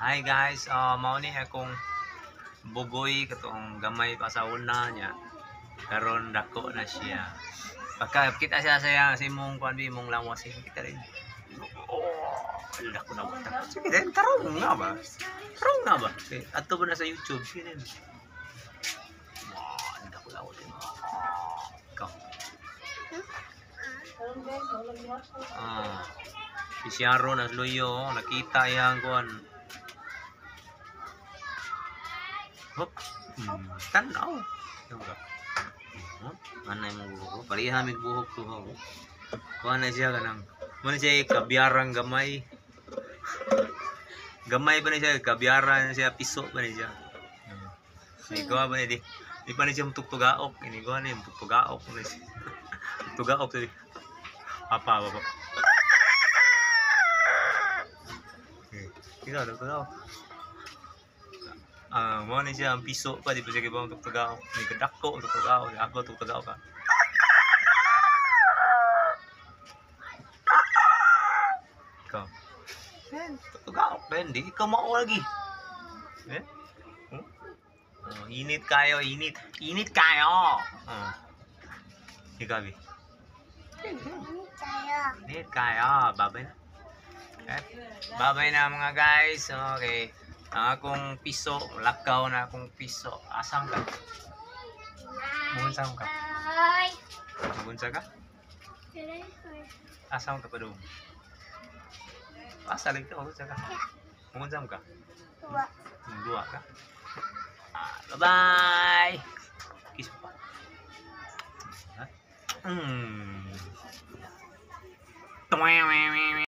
Hi guys, uh, mao ni akong bugoy katong gamay pa sa una niya. Karon dako na siya. Pagka kita siya sa sa imong kuan bi imong lawas kita rin. Oh, dako na bata. Sige din, tarong nga ba? Tarong nga ba? Ato ba na sa YouTube? Din. Wow, dako na din. Ikaw. Ah. Si Sharon as loyo, nakita yang kuan. Hop. Hmm, tanaw. Ano ka? Hmm, Anay mo buhok. Pariha mig buhok to ho. Kuan na siya kanang. Mo siya kabiyarang gamay. Gamay na siya kabyaran siya piso na siya. Ni ko ba di. Di pa siya mutugtugaok. Ini ko ni mutugtugaok ni siya. Tugaok tugtugaok. Ah, mo ni siya ang piso pa di pa siya kibang tugtugaok. Ni kadako untuk tugaok. Ako tugtugaok ka. Ikaw. Yan, tugtugaok din. Di mao lagi. Eh? Hmm? Oh, init kayo, init. Init kayo. Oh. Ikaw, Bi. Init kayo. Babay na. Babay na mga guys. Okay. Ang akong piso, lakaw na akong piso. Asam ka? Munsam ka? Munsa ka? Asam ka pa doon? Asa lang ka? Munsa ka? Munsam ka? Hmm, Dua ka? Ah, bye-bye! Kiss mo pa. Hmm.